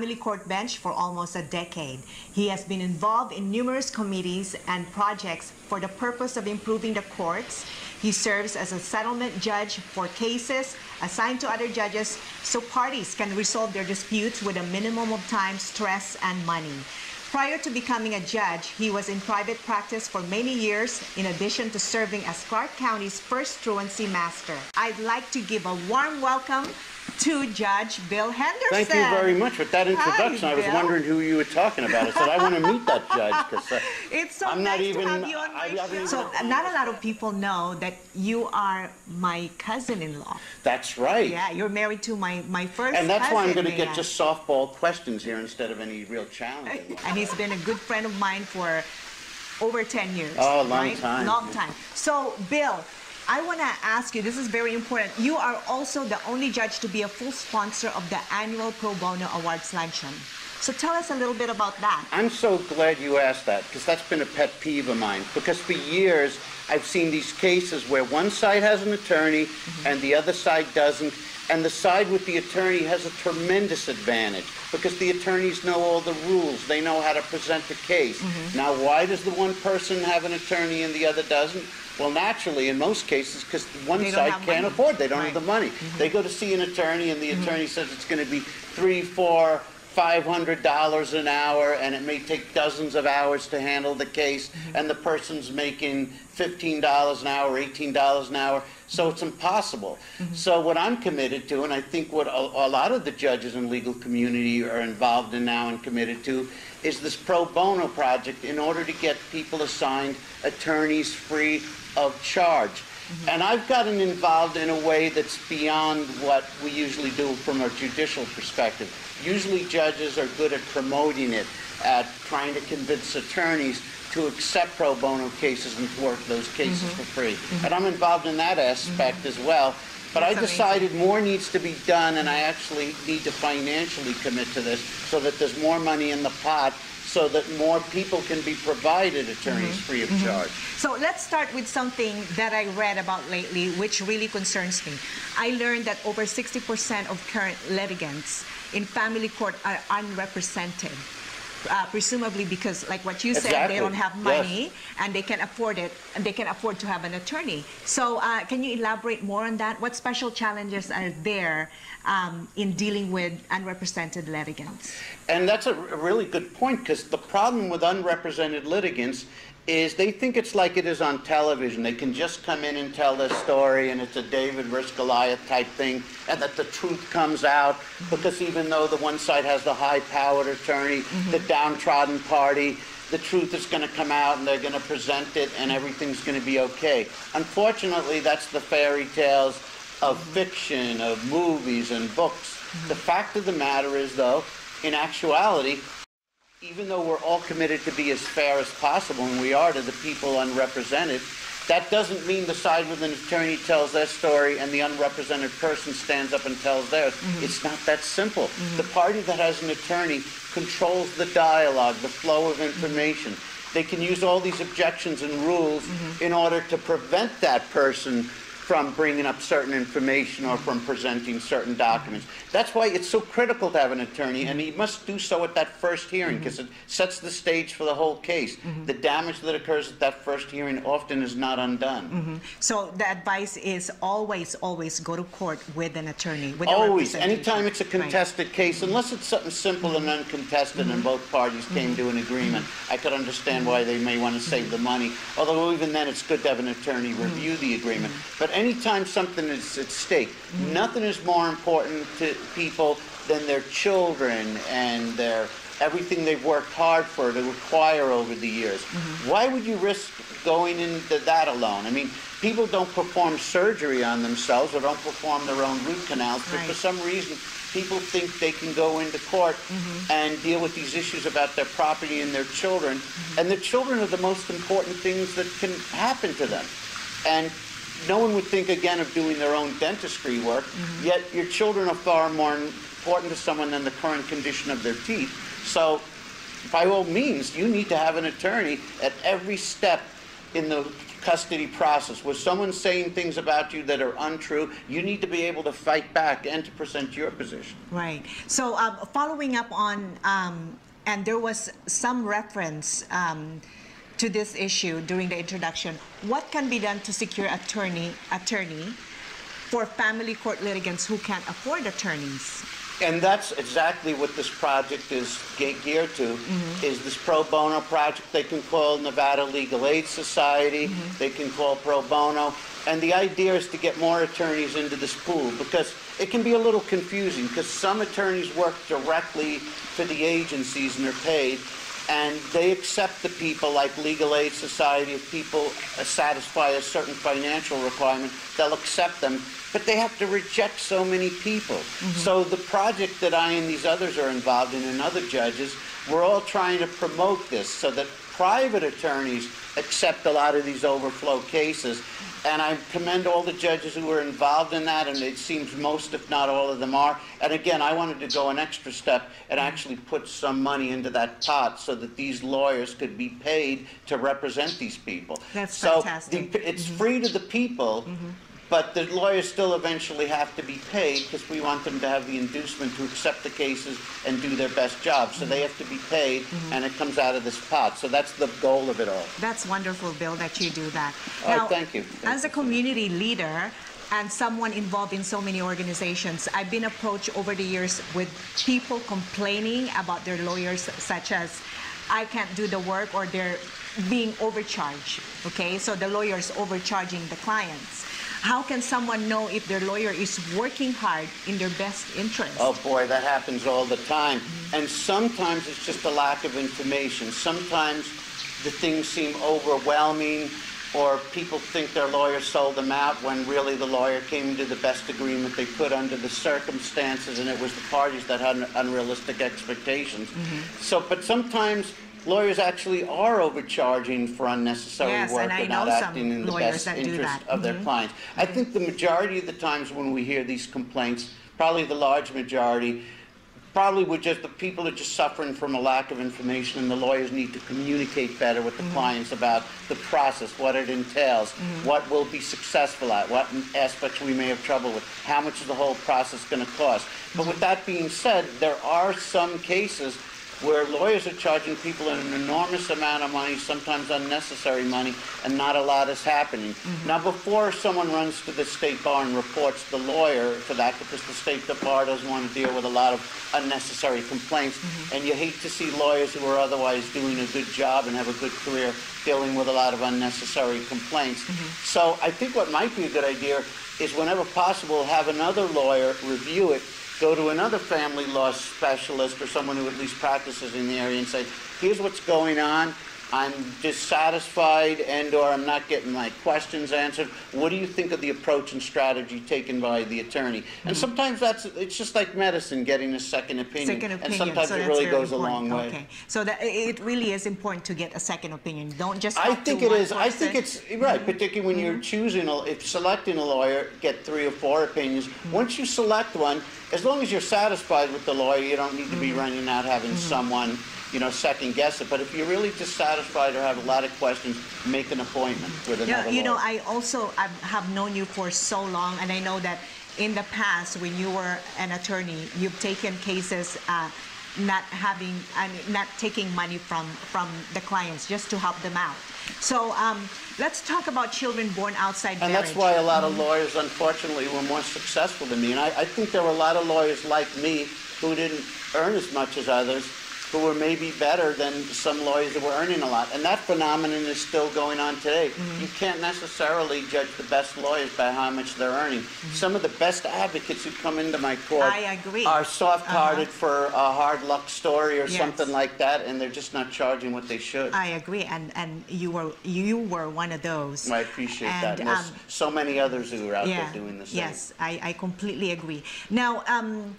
family court bench for almost a decade. He has been involved in numerous committees and projects for the purpose of improving the courts. He serves as a settlement judge for cases assigned to other judges so parties can resolve their disputes with a minimum of time, stress, and money. Prior to becoming a judge, he was in private practice for many years, in addition to serving as Clark County's first truancy master. I'd like to give a warm welcome to Judge Bill Henderson. Thank you very much with that introduction. Hi, I was Bill. wondering who you were talking about. I said I want to meet that judge because uh, It's so I'm nice not even. to have you on I my haven't show. So, not a lot of people know that you are my cousin-in-law. That's right. Yeah, you're married to my, my first And that's why I'm going to get just softball questions here instead of any real challenging ones. And he's been a good friend of mine for over 10 years. Oh, a long right? time. Long time. So, Bill, I want to ask you, this is very important. You are also the only judge to be a full sponsor of the annual Pro Bono Awards luncheon. So tell us a little bit about that. I'm so glad you asked that because that's been a pet peeve of mine. Because for years I've seen these cases where one side has an attorney mm-hmm. and the other side doesn't, and the side with the attorney has a tremendous advantage because the attorneys know all the rules. They know how to present the case. Mm-hmm. Now, why does the one person have an attorney and the other doesn't? Well, naturally, in most cases, because one They side can't money. afford. They don't Right. have the money. Mm-hmm. They go to see an attorney, and the mm-hmm. attorney says it's going to be three, four, five hundred dollars an hour, and it may take dozens of hours to handle the case, mm-hmm. and the person's making fifteen dollars an hour, eighteen dollars an hour, so it's impossible. So what I'm committed to, and I think what a, a lot of the judges and legal community are involved in now and committed to, is this pro bono project in order to get people assigned attorneys free of charge. Mm-hmm. And I've gotten involved in a way that's beyond what we usually do from a judicial perspective. Usually judges are good at promoting it, at trying to convince attorneys to accept pro bono cases and to work those cases mm-hmm. for free. Mm-hmm. And I'm involved in that aspect as well. But I That's decided more needs to be done, and I actually need to financially commit to this so that there's more money in the pot so that more people can be provided attorneys mm-hmm. free of mm-hmm. charge. So let's start with something that I read about lately, which really concerns me. I learned that over 60% of current litigants in family court are unrepresented. Uh, presumably because, like what you said, they don't have Yes. money and they can afford it, and they can afford to have an attorney. So, uh, can you elaborate more on that? What special challenges are there um, in dealing with unrepresented litigants? And that's a really good point because the problem with unrepresented litigants is they think it's like it is on television. They can just come in and tell their story and it's a David versus Goliath type thing and that the truth comes out because even though the one side has the high powered attorney, mm-hmm. the downtrodden party, the truth is going to come out and they're going to present it and everything's going to be okay. Unfortunately, that's the fairy tales of mm-hmm. fiction, of movies and books. The mm-hmm. fact of the matter is, though, in actuality, even though we're all committed to be as fair as possible, and we are to the people unrepresented, that doesn't mean the side with an attorney tells their story and the unrepresented person stands up and tells theirs. Mm-hmm. It's not that simple. Mm-hmm. The party that has an attorney controls the dialogue, the flow of information. Mm-hmm. They can use all these objections and rules in order to prevent that person from bringing up certain information or from presenting certain documents. That's why it's so critical to have an attorney, and he must do so at that first hearing mm-hmm. because it sets the stage for the whole case. Mm-hmm. The damage that occurs at that first hearing often is not undone. Mm-hmm. So the advice is always, always go to court with an attorney. With Always, anytime it's a Right. contested case, unless it's something simple and uncontested and both parties came to an agreement, I could understand why they may want to save the money. Although even then, it's good to have an attorney review the agreement. But anytime something is at stake, mm-hmm. nothing is more important to people than their children and their everything they've worked hard for to acquire over the years. Mm-hmm. Why would you risk going into that alone? I mean, people don't perform surgery on themselves or don't perform their own root canals, but for some reason, people think they can go into court mm-hmm. and deal with these issues about their property and their children. And the children are the most important things that can happen to them. And no one would think again of doing their own dentistry work, yet your children are far more important to someone than the current condition of their teeth. So, by all means, you need to have an attorney at every step in the custody process, where someone saying things about you that are untrue, you need to be able to fight back and to present your position. Right. So um, following up on, um, and there was some reference um, to this issue during the introduction. What can be done to secure attorney attorney for family court litigants who can't afford attorneys? And that's exactly what this project is ge- geared to, mm-hmm. is this pro bono project. They can call Nevada Legal Aid Society, mm-hmm. they can call pro bono. And the idea is to get more attorneys into this pool because it can be a little confusing because some attorneys work directly for the agencies and they're paid. And they accept the people like Legal Aid Society, if people satisfy a certain financial requirement, they'll accept them. But they have to reject so many people. Mm-hmm. So the project that I and these others are involved in, and other judges, we're all trying to promote this so that private attorneys accept a lot of these overflow cases. And I commend all the judges who were involved in that, and it seems most, if not all of them are. And again, I wanted to go an extra step and actually put some money into that pot so that these lawyers could be paid to represent these people. That's so fantastic. the- it's free to the people, mm-hmm. But the lawyers still eventually have to be paid because we want them to have the inducement to accept the cases and do their best job. So they have to be paid, mm-hmm. and it comes out of this pot. So that's the goal of it all. That's wonderful, Bill, that you do that. All right, thank you. Thank As a community leader and someone involved in so many organizations, I've been approached over the years with people complaining about their lawyers, such as I can't do the work or they're being overcharged. Okay, so the lawyer's overcharging the clients. How can someone know if their lawyer is working hard in their best interest? Oh boy, that happens all the time. Mm-hmm. And sometimes it's just a lack of information. Sometimes the things seem overwhelming or people think their lawyer sold them out when really the lawyer came to the best agreement they could under the circumstances and it was the parties that had unrealistic expectations. Mm-hmm. So, but sometimes lawyers actually are overcharging for unnecessary Yes, work and and not acting in the best interest of their Mhm. clients. I think the majority of the times when we hear these complaints, probably the large majority, probably we're just, the people are just suffering from a lack of information and the lawyers need to communicate better with the clients about the process, what it entails, what we'll be successful at, what aspects we may have trouble with, how much is the whole process gonna cost. But with that being said, there are some cases where lawyers are charging people an enormous amount of money, sometimes unnecessary money, and not a lot is happening. Mm-hmm. Now, before someone runs to the state bar and reports the lawyer for that, because the state bar doesn't want to deal with a lot of unnecessary complaints, mm-hmm. and you hate to see lawyers who are otherwise doing a good job and have a good career dealing with a lot of unnecessary complaints. Mm-hmm. So I think what might be a good idea is whenever possible, have another lawyer review it go to another family law specialist or someone who at least practices in the area and say, here's what's going on. I'm dissatisfied and or I'm not getting my questions answered. What do you think of the approach and strategy taken by the attorney? And hmm. sometimes that's it's just like medicine, getting a second opinion. Second opinion. And sometimes so it really goes a long important. way. Okay, so that it really is important to get a second opinion. Don't just. I think it is. is. I think it's right, particularly when you're mm-hmm. choosing, a, if selecting a lawyer, get three or four opinions. Mm-hmm. Once you select one, as long as you're satisfied with the lawyer, you don't need to be mm-hmm. running out having someone, you know, second guess it. But if you're really dissatisfied or have a lot of questions, make an appointment with Yeah, another you know, lawyer. I also I have known you for so long, and I know that in the past, when you were an attorney, you've taken cases uh, not having, I mean, not taking money from from the clients just to help them out. So um, let's talk about children born outside And marriage. that's why a lot of lawyers, unfortunately, were more successful than me. And I, I think there were a lot of lawyers like me who didn't earn as much as others, who were maybe better than some lawyers that were earning a lot. And that phenomenon is still going on today. Mm-hmm. You can't necessarily judge the best lawyers by how much they're earning. Some of the best advocates who come into my court. I agree. are soft-hearted Uh-huh. for a hard luck story or Yes. something like that, and they're just not charging what they should. I agree, and and you were you were one of those. I appreciate that. And, And there's um, so many others who are out there doing the same. Yes, I, I completely agree. Now, um,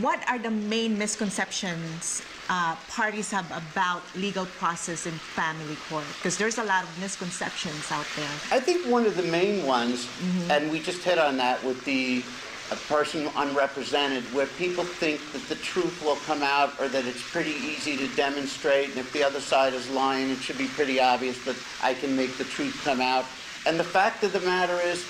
what are the main misconceptions uh, parties have about legal process in family court? Because there's a lot of misconceptions out there. I think one of the main ones, and we just hit on that with the a person unrepresented, where people think that the truth will come out or that it's pretty easy to demonstrate, and if the other side is lying, it should be pretty obvious that I can make the truth come out. And the fact of the matter is,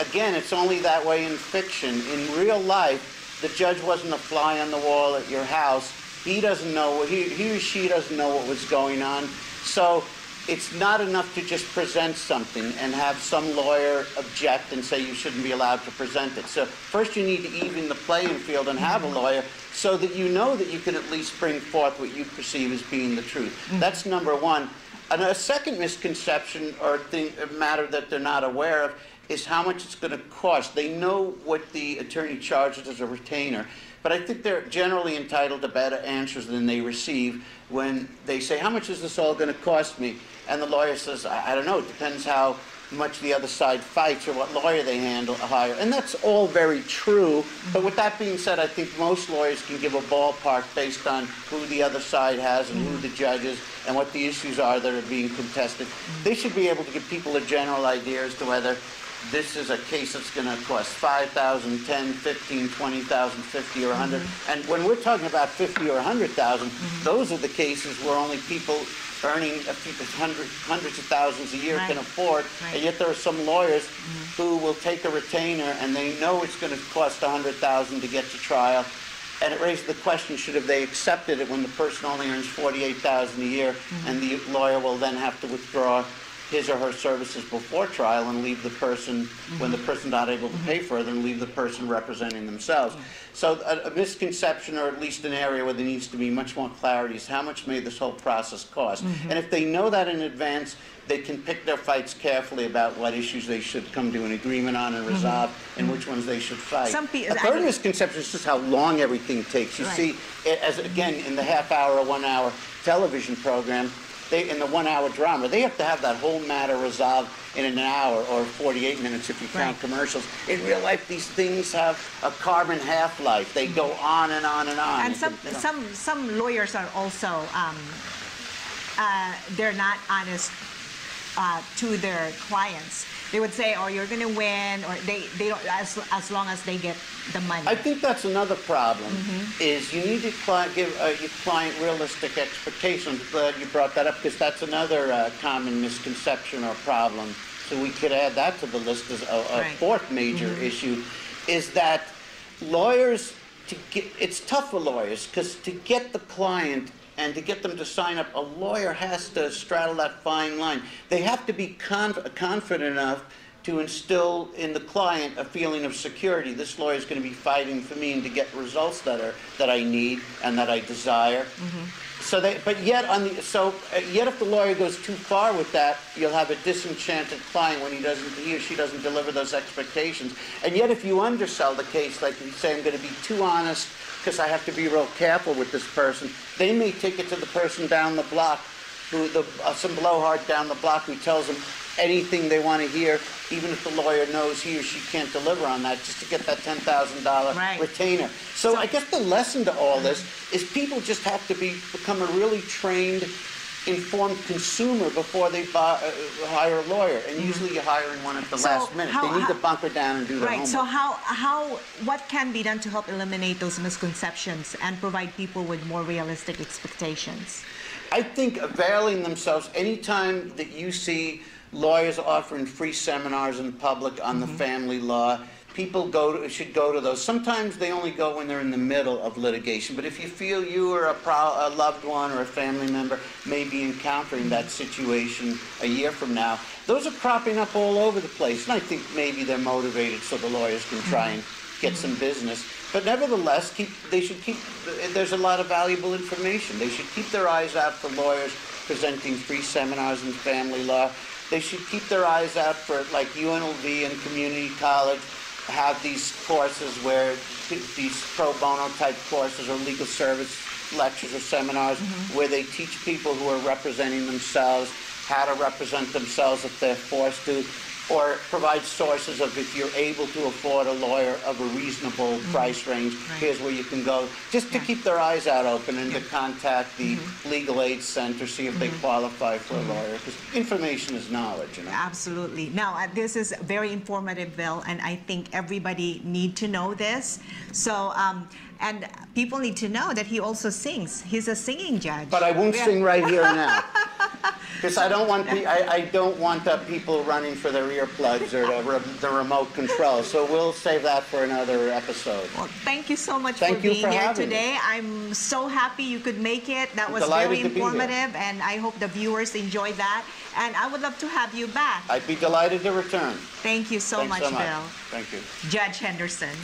again, it's only that way in fiction. In real life, the judge wasn't a fly on the wall at your house. He doesn't know he, he or she doesn't know what was going on. So it's not enough to just present something and have some lawyer object and say you shouldn't be allowed to present it. So first you need to even the playing field and have a mm-hmm. lawyer so that you know that you can at least bring forth what you perceive as being the truth. Mm-hmm. That's number one. And a second misconception or thing, matter that they're not aware of is how much it's going to cost. They know what the attorney charges as a retainer, but I think they're generally entitled to better answers than they receive when they say, How much is this all going to cost me? And the lawyer says, I, I don't know, it depends how much the other side fights or what lawyer they handle hire. And that's all very true. But with that being said, I think most lawyers can give a ballpark based on who the other side has and who the judge is and what the issues are that are being contested. They should be able to give people a general idea as to whether this is a case that's going to cost 5,000, 10, 15, 20,000, 50 or 100. Mm-hmm. And when we're talking about 50 or 100,000, mm-hmm. those are the cases where only people earning a few hundred, hundreds of thousands a year can afford. Right. And yet there are some lawyers mm-hmm. who will take a retainer and they know it's going to cost 100,000 to get to trial. And it raises the question, should have they accepted it when the person only earns 48,000 a year and the lawyer will then have to withdraw his or her services before trial and leave the person, when the person's not able to pay for it, and leave the person representing themselves. So a, a misconception, or at least an area where there needs to be much more clarity, is how much may this whole process cost? And if they know that in advance, they can pick their fights carefully about what issues they should come to an agreement on and resolve, and which ones they should fight. Some a third misconception is just how long everything takes. You Right. see, as again in the half hour or one hour television program, they in the one hour drama, they have to have that whole matter resolved in an hour or 48 minutes if you count Right. commercials. In real life, these things have a carbon half life. They go on and on and on. And some, can- you know. some, some lawyers are also, um, uh, they're not honest uh, to their clients. They would say, oh, you're going to win, or they, they don't, as, as long as they get the money. I think that's another problem. Mm-hmm. Is you need to cli- give uh, your client realistic expectations. Glad you brought that up because that's another uh, common misconception or problem. So we could add that to the list as a, a Right. Fourth major issue. Is that lawyers to get it's tough for lawyers because to get the client and to get them to sign up, a lawyer has to straddle that fine line. They have to be conf- confident enough to instill in the client a feeling of security. This lawyer is going to be fighting for me and to get results that are that I need and that I desire. So they, but yet on the so uh, yet if the lawyer goes too far with that, you'll have a disenchanted client when he doesn't he or she doesn't deliver those expectations. And yet if you undersell the case, like you say, I'm going to be too honest because I have to be real careful with this person, they may take it to the person down the block, who the uh, some blowhard down the block who tells them anything they want to hear, even if the lawyer knows he or she can't deliver on that, just to get that ten thousand dollar Right. retainer. So, I guess the lesson to all this is people just have to be become a really trained, informed consumer before they buy, uh, hire a lawyer. And usually you're hiring one at the So last minute. how- they need how- to bunker down and do their Right. homework. So how how what can be done to help eliminate those misconceptions and provide people with more realistic expectations? I think availing themselves anytime that you see lawyers offering free seminars in public on the family law, people go to, should go to those. Sometimes they only go when they're in the middle of litigation, but if you feel you or a, pro, a loved one or a family member may be encountering that situation a year from now, those are cropping up all over the place, and I think maybe they're motivated so the lawyers can try and get some business. But nevertheless, keep, they should keep, there's a lot of valuable information. They should keep their eyes out for lawyers presenting free seminars in family law. They should keep their eyes out for, like UNLV and community college, have these courses where, these pro bono type courses or legal service lectures or seminars mm-hmm. where they teach people who are representing themselves how to represent themselves if they're forced to, or provide sources of if you're able to afford a lawyer of a reasonable price range, Right. here's where you can go, just to Yeah. keep their eyes out open and to contact the Mm-hmm. legal aid center, see if they qualify for a lawyer, because information is knowledge, you know. Absolutely. Now, uh, this is very informative, Bill, and I think everybody need to know this. So, um, and people need to know that he also sings. He's a singing judge. But I won't Yeah. sing right here now. Because I don't want, pe- I, I don't want uh, people running for their earplugs or the, re- the remote control. So we'll save that for another episode. Well, thank you so much Thank for you being for here having me. today. I'm so happy you could make it. That was Delighted very to be here. informative, and I hope the viewers enjoyed that. And I would love to have you back. I'd be delighted to return. Thank you so Thanks much, so much. Bill. Thank you. Judge Henderson.